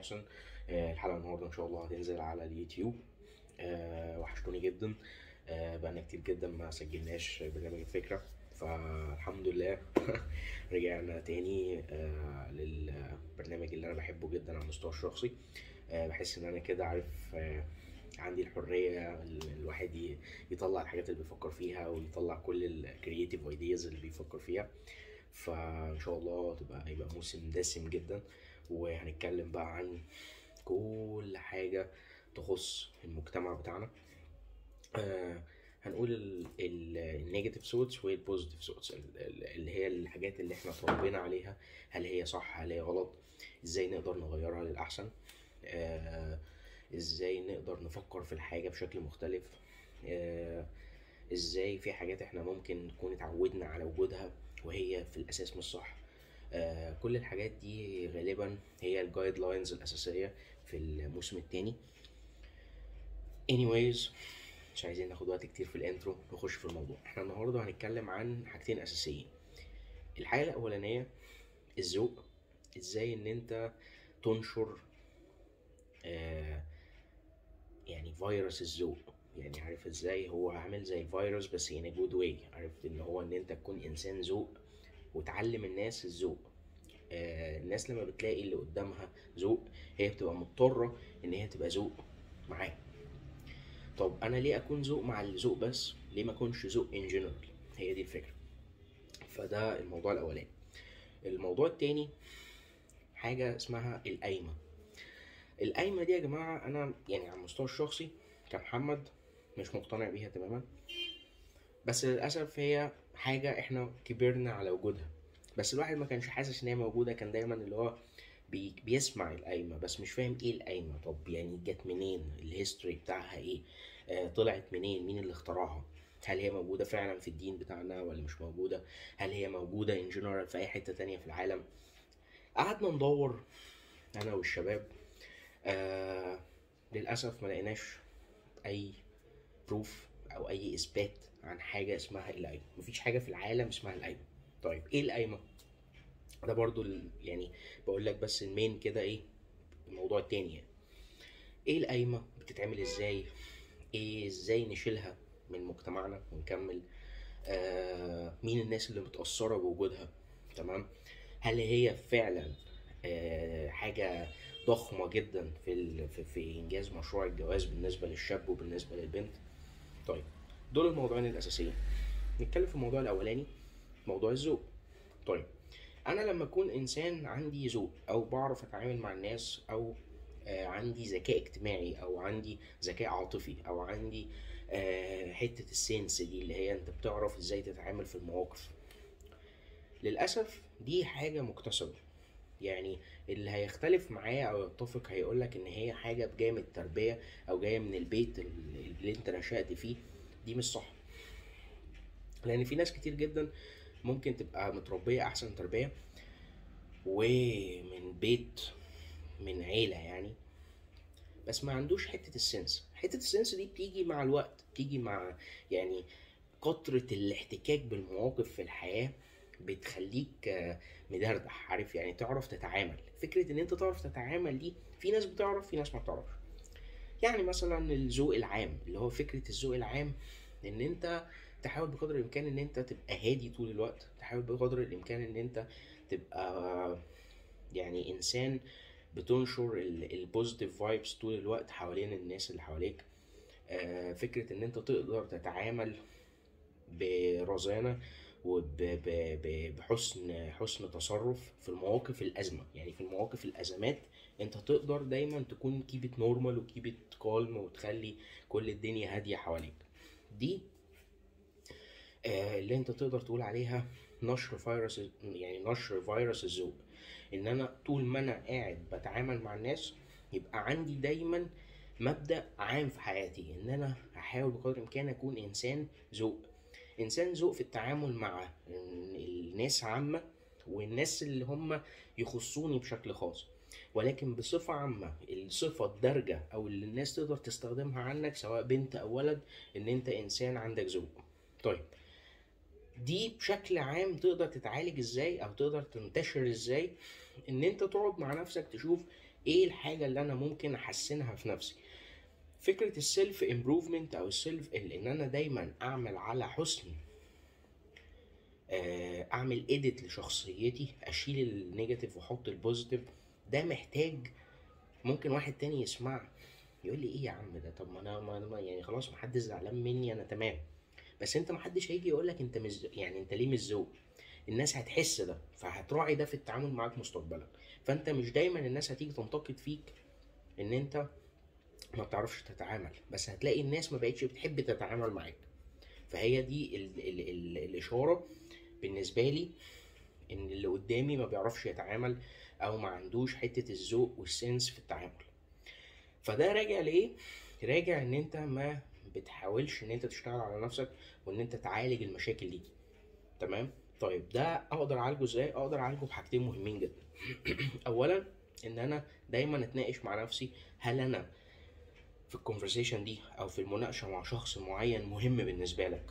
محسن آه، الحلقة النهاردة إن شاء الله هتنزل على اليوتيوب. آه، وحشتوني جدا. آه، بقالنا كتير جدا ما سجلناش برنامج الفكرة. فالحمد لله رجعنا تاني للبرنامج اللي أنا بحبه جدا على المستوى الشخصي. بحس إن أنا كده عارف عندي الحرية ال- الواحد يطلع الحاجات اللي بيفكر فيها ويطلع كل ال creative ideas اللي بيفكر فيها. فإن شاء الله تبقى هيبقى موسم دسم جدا. وهنتكلم بقى عن كل حاجة تخص المجتمع بتاعنا. آه هنقول ال negative thoughts وال positive thoughts اللي هي الحاجات اللي إحنا اتربينا عليها هل هي صح هل هي غلط إزاي نقدر نغيرها للأحسن آه إزاي نقدر نفكر في الحاجة بشكل مختلف آه إزاي في حاجات إحنا ممكن نكون اتعودنا على وجودها وهي في الأساس مش صح. آه كل الحاجات دي غالبا هي ال guidelines الأساسية في الموسم الثاني anyways مش عايزين ناخد وقت كتير في ال intro نخش في الموضوع. إحنا النهارده هنتكلم عن حاجتين أساسيين. الحاجة الأولانية الذوق. إزاي إن أنت تنشر آه يعني فيروس الذوق. يعني عارف إزاي هو عامل زي الفيروس بس in a good way. عارف إن هو إن أنت تكون إنسان ذوق. وتعلم الناس الذوق. آه الناس لما بتلاقي اللي قدامها ذوق هي بتبقى مضطرة إن هي تبقى ذوق معاه. طب أنا ليه أكون ذوق مع الذوق بس؟ ليه ما أكونش ذوق in general هي دي الفكرة. فده الموضوع الأولاني. الموضوع التاني حاجة اسمها القايمة. القايمة دي يا جماعة أنا يعني على المستوى الشخصي كمحمد مش مقتنع بيها تماما. بس للأسف هي حاجة إحنا كبرنا على وجودها. بس الواحد ما كانش حاسس إن هي موجودة كان دايما اللي هو بي بيسمع القايمة بس مش فاهم إيه القايمة. طب يعني جت منين؟ ال history بتاعها إيه؟ آه طلعت منين؟ مين اللي اخترعها؟ هل هي موجودة فعلا في الدين بتاعنا ولا مش موجودة؟ هل هي موجودة in general في أي حتة تانية في العالم؟ قعدنا ندور أنا والشباب. آه للأسف ما لقيناش أي proof أو أي إثبات عن حاجة اسمها القايمة مفيش حاجة في العالم اسمها القايمة طيب إيه القايمة؟ ده برضو يعني بقول لك بس ال main كده إيه الموضوع التاني يعني إيه القايمة؟ بتتعمل إزاي؟ إيه إزاي نشيلها من مجتمعنا ونكمل؟ آه مين الناس اللي متأثرة بوجودها؟ تمام؟ هل هي فعلا آه حاجة ضخمة جدا في. في, في إنجاز مشروع الجواز بالنسبة للشاب وبالنسبة للبنت طيب دول الموضوعين الأساسيين. نتكلم في الموضوع الأولاني موضوع الذوق. طيب أنا لما أكون إنسان عندي ذوق أو بعرف أتعامل مع الناس أو آه عندي ذكاء اجتماعي أو عندي ذكاء عاطفي أو عندي آه حتة السنس دي اللي هي أنت بتعرف إزاي تتعامل في المواقف. للأسف دي حاجة مكتسبة يعني اللي هيختلف معايا أو يتفق هيقولك إن هي حاجة جاية من التربية أو جاية من البيت اللي أنت نشأت فيه. دي مش صح. لأن في ناس كتير جدا ممكن تبقى متربية أحسن تربية ومن بيت من عيلة يعني بس ما عندوش حتة السنس. حتة السنس دي بتيجي مع الوقت بتيجي مع يعني كترة الاحتكاك بالمواقف في الحياة بتخليك مدردح عارف يعني تعرف تتعامل. فكرة إن أنت تعرف تتعامل دي في ناس بتعرف في ناس ما بتعرفش. يعني مثلا الذوق العام اللي هو فكرة الذوق العام إن أنت تحاول بقدر الإمكان إن أنت تبقى هادي طول الوقت تحاول بقدر الإمكان إن أنت تبقى يعني إنسان بتنشر ال positive vibes طول الوقت حوالين الناس اللي حواليك. آه، فكرة إن أنت تقدر تتعامل برزانة وبحسن حسن تصرف في المواقف الأزمة. يعني في المواقف الأزمات انت تقدر دايما تكون kept normal و kept calm وتخلي كل الدنيا هادية حواليك. دي آه، اللي انت تقدر تقول عليها نشر فيروس يعني نشر فيروس الذوق ان أنا طول ما أنا قاعد بتعامل مع الناس يبقى عندي دايما مبدأ عام في حياتي. ان أنا احاول بقدر الامكان اكون انسان ذوق. انسان ذوق في التعامل مع الناس عامة والناس اللي هم يخصوني بشكل خاص. ولكن بصفة عامة الصفة الدارجة أو اللي الناس تقدر تستخدمها عنك سواء بنت أو ولد إن أنت إنسان عندك ذوق طيب دي بشكل عام تقدر تتعالج إزاي أو تقدر تنتشر إزاي؟ إن أنت تقعد مع نفسك تشوف إيه الحاجة اللي أنا ممكن أحسنها في نفسي. فكرة ال self improvement أو ال self إن أنا دايما أعمل على حسن آه، أعمل edit لشخصيتي أشيل ال negative وأحط ال positive ده محتاج ممكن واحد تاني يسمع يقول لي إيه يا عم ده؟ طب ما أنا ما ما- يعني خلاص محدش زعلان مني أنا تمام. بس أنت محدش هيجي يقول لك أنت مش يعني أنت ليه مش ذوق؟ الناس هتحس ده فهتراعي ده في التعامل معاك مستقبلا. فأنت مش دايما الناس هتيجي تنتقد فيك إن أنت ما بتعرفش تتعامل. بس هتلاقي الناس ما بقتش بتحب تتعامل معاك. فهي دي ال ال ال الإشارة بالنسبة لي إن اللي قدامي ما بيعرفش يتعامل أو ما عندوش حتة الذوق وال sense في التعامل. فده راجع لإيه؟ راجع إن أنت ما بتحاولش إن أنت تشتغل على نفسك وإن أنت تعالج المشاكل دي. تمام؟ طيب ده أقدر أعالجه إزاي؟ أقدر أعالجه بحاجتين مهمين جدا. اولا إن أنا دايما أتناقش مع نفسي هل أنا في ال conversation دي أو في المناقشة مع شخص معين مهم بالنسبة لك؟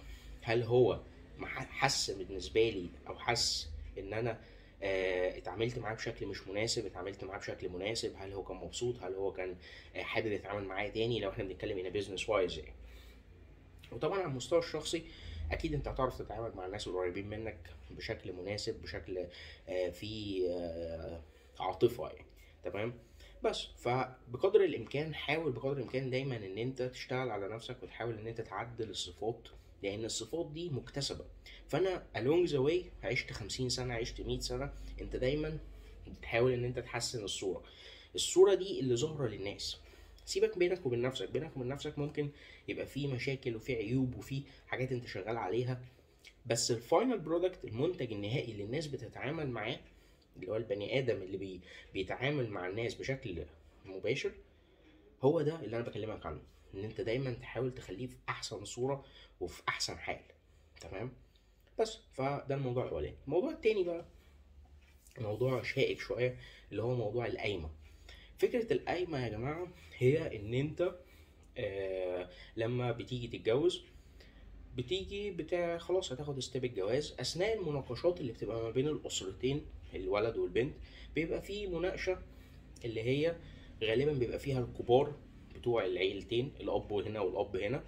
هل هو حس بالنسبة لي أو حس إن أنا اتعاملت معاه بشكل مش مناسب اتعاملت معاه بشكل مناسب هل هو كان مبسوط؟ هل هو كان آه، حابب يتعامل معايا تاني؟ لو إحنا بنتكلم ان business wise يعني. وطبعا على المستوى الشخصي أكيد أنت هتعرف تتعامل مع الناس القريبين منك بشكل مناسب بشكل آه، فيه آه، عاطفة يعني. تمام؟ بس فبقدر الإمكان حاول بقدر الإمكان دايما إن أنت تشتغل على نفسك وتحاول إن أنت تعدل الصفات لأن الصفات دي مكتسبة. فأنا along the way عشت 50 سنة عشت 100 سنة أنت دايما بتحاول إن أنت تحسن الصورة. الصورة دي اللي ظاهرة للناس. سيبك بينك وبين نفسك. بينك وبين نفسك ممكن يبقى في مشاكل وفي عيوب وفي حاجات أنت شغال عليها. بس ال final product المنتج النهائي اللي الناس بتتعامل معاه اللي هو البني آدم اللي بي بيتعامل مع الناس بشكل مباشر هو ده اللي أنا بكلمك عنه. ان انت دايما تحاول تخليه في أحسن صورة وفي أحسن حال تمام؟ بس فده الموضوع الأولاني. الموضوع التاني بقى موضوع شائك شوية اللي هو موضوع القايمة. فكرة القايمة يا جماعة هي إن أنت آه لما بتيجي تتجوز بتيجي بتاع خلاص هتاخد ستيب الجواز. أثناء المناقشات اللي بتبقى ما بين الأسرتين الولد والبنت بيبقى في مناقشة اللي هي غالبا بيبقى فيها الكبار بتوع العيلتين الأب هنا والأب هنا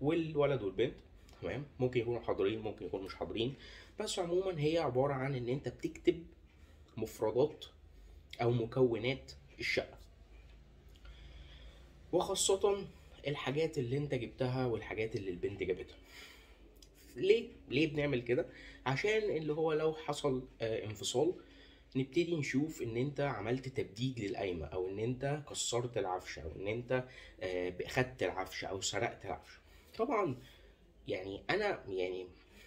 والولد والبنت تمام؟ ممكن يكونوا حاضرين ممكن يكونوا مش حاضرين. بس عموما هي عبارة عن إن أنت بتكتب مفردات أو مكونات الشقة. وخاصة الحاجات اللي أنت جبتها والحاجات اللي البنت جابتها. ليه؟ ليه بنعمل كده؟ عشان اللي هو لو حصل آه، انفصال نبتدي نشوف إن أنت عملت تبديد للقايمة أو إن أنت كسرت العفش أو إن أنت آه، خدت العفش أو سرقت العفش. طبعا يعني أنا يعني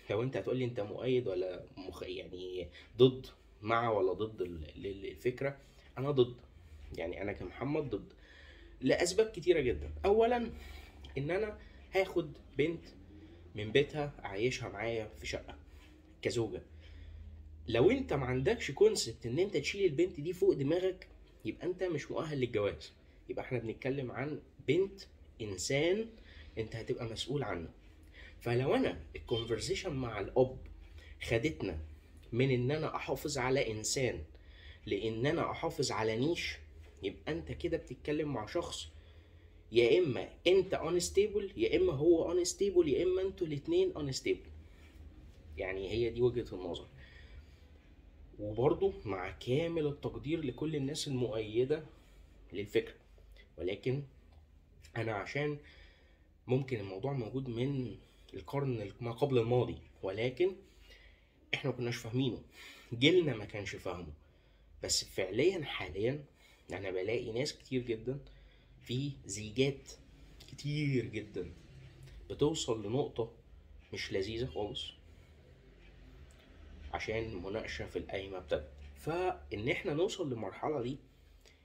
لو أنت هتقولي أنت مؤيد ولا مخ يعني ضد مع ولا ضد ال- ال- الفكرة أنا ضد. يعني أنا كمحمد ضد. لأسباب كتيرة جدا. اولا إن أنا هاخد بنت من بيتها اعيشها معايا في شقة كزوجة. لو انت ما عندكش concept ان انت تشيل البنت دي فوق دماغك يبقى انت مش مؤهل للجواز. يبقى إحنا بنتكلم عن بنت انسان انت هتبقى مسؤول عنه. فلو أنا ال conversation مع الأب خدتنا من إن أنا أحافظ على إنسان لإن أنا أحافظ على نيش يبقى أنت كده بتتكلم مع شخص يا إما أنت unstable يا إما هو unstable يا إما أنتوا الاتنين unstable يعني هي دي وجهة النظر. وبرضه مع كامل التقدير لكل الناس المؤيدة للفكرة ولكن أنا عشان ممكن الموضوع موجود من القرن ما قبل الماضي ولكن إحنا ما كناش فاهمينه. جيلنا ما كانش فاهمه. بس فعليا حاليا أنا بلاقي ناس كتير جدا في زيجات كتير جدا بتوصل لنقطة مش لذيذة خالص. عشان مناقشة في القايمة ابتدت فإن إحنا نوصل للمرحلة دي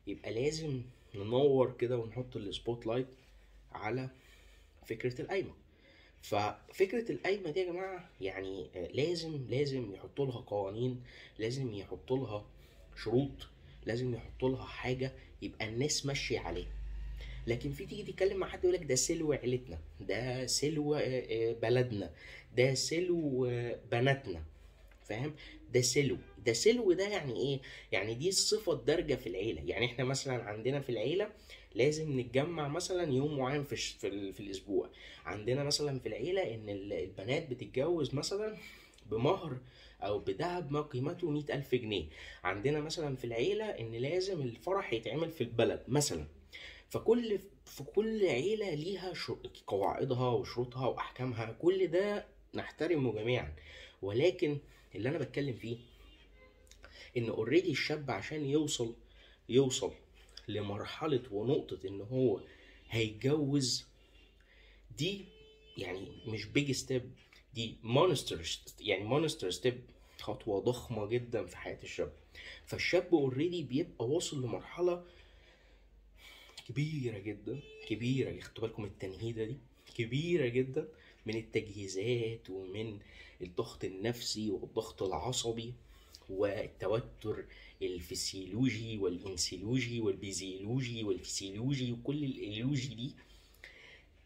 يبقى لازم ننور كده ونحط ال spotlight على فكرة القايمة. ففكرة القايمة دي يا جماعة يعني لازم لازم يحطوا لها قوانين لازم يحطوا لها شروط لازم يحطوا لها حاجة يبقى الناس ماشية عليها. لكن في تيجي تتكلم مع حد يقول لك ده سلو عيلتنا ده سلو آه، آه، بلدنا ده سلو آه، بناتنا. فاهم؟ ده سلو. ده سلو ده يعني إيه؟ يعني دي الصفه الدارجه في العيلة. يعني إحنا مثلا عندنا في العيلة لازم نتجمع مثلا يوم معين في في, في الأسبوع. عندنا مثلا في العيلة إن ال- البنات بتتجوز مثلا بمهر أو بذهب ما قيمته مئة ألف جنيه. عندنا مثلا في العيلة إن لازم الفرح يتعمل في البلد مثلا. فكل في كل عيلة ليها قواعدها وشروطها وأحكامها. كل ده نحترمه جميعا. ولكن اللي أنا بتكلم فيه إن اوريدي الشاب عشان يوصل يوصل لمرحلة ونقطة إن هو هيتجوز دي يعني مش big step دي monster يعني monster step خطوة ضخمة جدا في حياة الشاب. فالشاب already بيبقى واصل لمرحلة كبيرة جدا كبيرة خدتوا بالكم التنهيدة دي؟ كبيرة جدا. من التجهيزات ومن الضغط النفسي والضغط العصبي والتوتر الفسيولوجي والإنسيولوجي والبيزيولوجي والفسيولوجي وكل الإيلوجي دي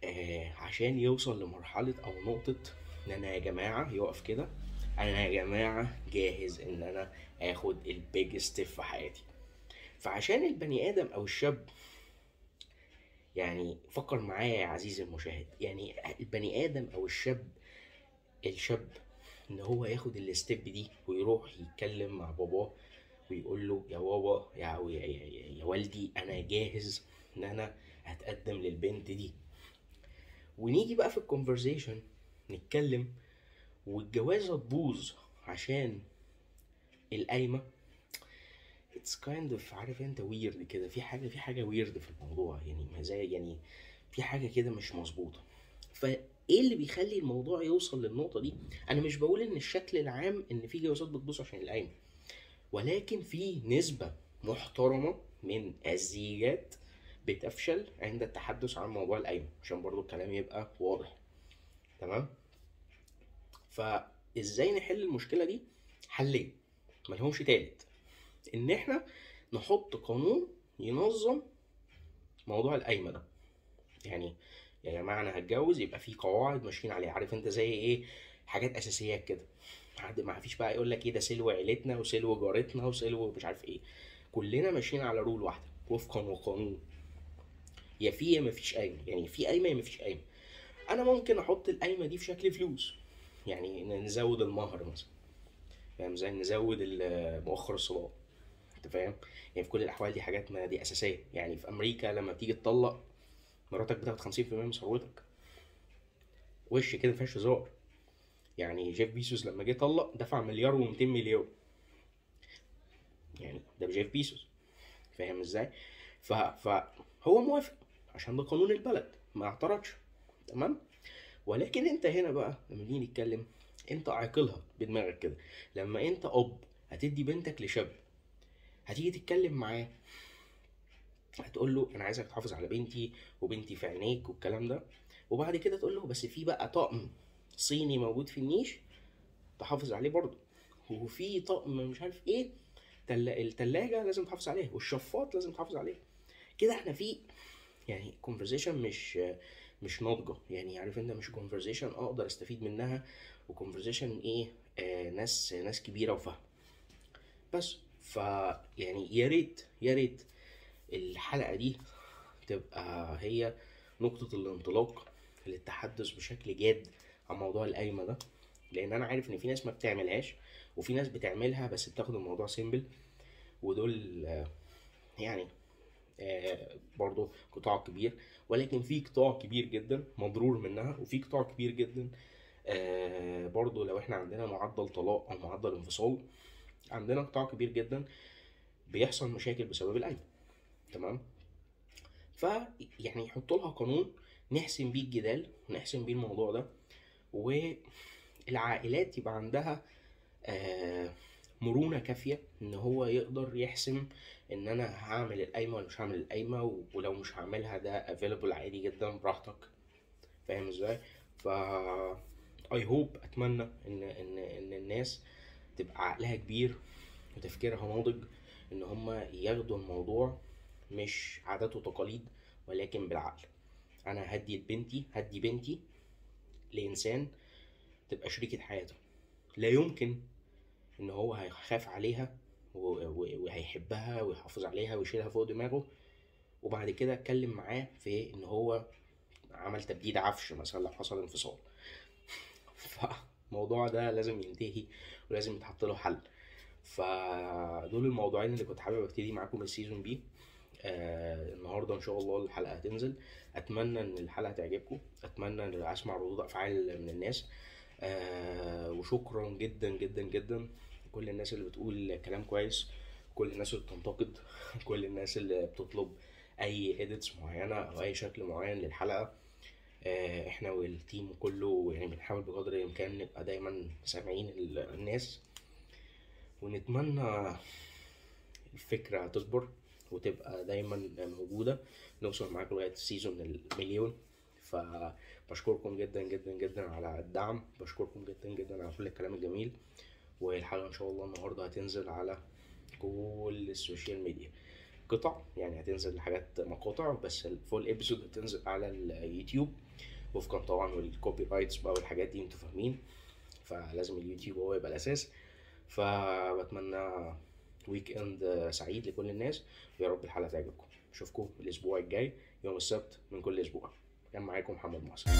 آه عشان يوصل لمرحلة أو نقطة إن أنا يا جماعة يقف كده أنا يا جماعة جاهز إن أنا آخد ال big step في حياتي. فعشان البني آدم أو الشاب يعني فكر معايا يا عزيزي المشاهد. يعني البني آدم أو الشاب الشاب إن هو ياخد ال step دي ويروح يتكلم مع باباه ويقول له يا بابا يا, يا, يا, يا والدي أنا جاهز إن أنا هتقدم للبنت دي. ونيجي بقى في ال conversation نتكلم والجوازه تبوظ عشان القايمة. it's kind of عارف انت weird كده. في حاجة في حاجة weird في الموضوع. يعني زي يعني في حاجة كده مش مظبوطة. فايه اللي بيخلي الموضوع يوصل للنقطة دي؟ أنا مش بقول إن الشكل العام إن في جوازات بتبوظ عشان القايمه ولكن في نسبة محترمة من الزيجات بتفشل عند التحدث عن موضوع القايمه عشان برضو الكلام يبقى واضح. تمام؟ فإزاي نحل المشكلة دي؟ حلين. ملهمش تالت. إن إحنا نحط قانون ينظم موضوع القايمة ده. يعني يا جماعة أنا هتجوز يبقى في قواعد ماشيين عليها. عارف أنت زي إيه؟ حاجات أساسيات كده. حد ما فيش بقى يقول لك إيه ده سلو عيلتنا وسلو جارتنا وسلو مش عارف إيه. كلنا ماشيين على رول واحدة وفقا وقانون. يا في يا مفيش قايمة. يعني في قايمة يا مفيش قايمة. أنا ممكن أحط القايمة دي في شكل فلوس. يعني نزود المهر مثلا. فاهم زي نزود مؤخر الصداق انت فاهم؟ يعني في كل الأحوال دي حاجات ما دي أساسية. يعني في أمريكا لما بتيجي تطلق مراتك بتاخد 50% من ثروتك. وش كده؟ مفيهاش هزار. يعني جيف بيزوس لما جه طلق دفع مليار و200 مليون. يعني ده جيف بيزوس. فاهم إزاي؟ ف... فهو موافق عشان ده قانون البلد. ما اعترضش. تمام؟ ولكن انت هنا بقى لما نيجي نتكلم انت عاقلها بدماغك كده. لما انت أب هتدي بنتك لشاب. هتيجي تتكلم معاه. هتقول له أنا عايزك تحافظ على بنتي وبنتي في عينيك والكلام ده. وبعد كده تقول له بس في بقى طقم صيني موجود في النيش تحافظ عليه برضه. وفي طقم مش عارف إيه تل... التلاجة لازم تحافظ عليه والشفاط لازم تحافظ عليه كده إحنا في يعني conversation مش مش ناضجة يعني عارف أنت مش conversation أقدر أستفيد منها وconversation إيه آه ناس ناس كبيرة وفاهمة. بس ف يعني يا ريت يا ريت الحلقة دي تبقى هي نقطة الانطلاق للتحدث بشكل جاد عن موضوع القايمة ده. لأن أنا عارف إن في ناس ما بتعملهاش وفي ناس بتعملها بس بتاخد الموضوع simple ودول يعني آه، برضو قطاع كبير. ولكن في قطاع كبير جدا مضرور منها وفي قطاع كبير جدا آه، برضو لو إحنا عندنا معدل طلاق أو معدل انفصال عندنا قطاع كبير جدا بيحصل مشاكل بسبب القايمة تمام؟ ف يعني يحطوا لها قانون نحسم بيه الجدال ونحسم بيه الموضوع ده والعائلات يبقى عندها آه، مرونة كافية إن هو يقدر يحسم إن أنا هعمل القايمة ولا مش هعمل القايمة ولو مش هعملها ده available عادي جدا براحتك. فاهم إزاي؟ ف اي هوب أتمنى ان ان إن الناس تبقى عقلها كبير وتفكيرها ناضج إن هما ياخدوا الموضوع مش عادات وتقاليد ولكن بالعقل. أنا هدي بنتي هدي بنتي لإنسان تبقى شريكة حياته. لا يمكن إن هو هيخاف عليها وهيحبها ويحافظ عليها ويشيلها فوق دماغه وبعد كده أتكلم معاه في إن هو عمل تبديد عفش مثلا لو حصل انفصال. فالموضوع ده لازم ينتهي ولازم يتحط له حل. فدول الموضوعين اللي كنت حابب أبتدي معاكم السيزون بيه آه النهارده إن شاء الله الحلقة هتنزل. أتمنى إن الحلقة تعجبكم. أتمنى إن أسمع ردود أفعال من الناس. آه وشكرا جدا جدا جدا. كل الناس اللي بتقول كلام كويس. كل الناس اللي بتنتقد. كل الناس اللي بتطلب أي edits معينة أو أي شكل معين للحلقة. إحنا وال team كله يعني بنحاول بقدر الإمكان نبقى دايما سامعين ال- الناس. ونتمنى الفكرة تكبر وتبقى دايما موجودة. نوصل معاكم لغاية ال season المليون. فبشكركم جدا جدا جدا على الدعم. بشكركم جدا جدا على كل الكلام الجميل. والحلقة إن شاء الله النهاردة هتنزل على كل ال social media. قطع يعني هتنزل حاجات مقاطع بس ال full episode هتنزل على اليوتيوب وفقا طبعا وال copyrights بقى والحاجات دي أنتوا فاهمين. فلازم اليوتيوب هو يبقى الأساس. فبتمنى weekend سعيد لكل الناس ويا رب الحلقة تعجبكم. اشوفكم الأسبوع الجاي يوم السبت من كل أسبوع. كان معاكم محمد محسن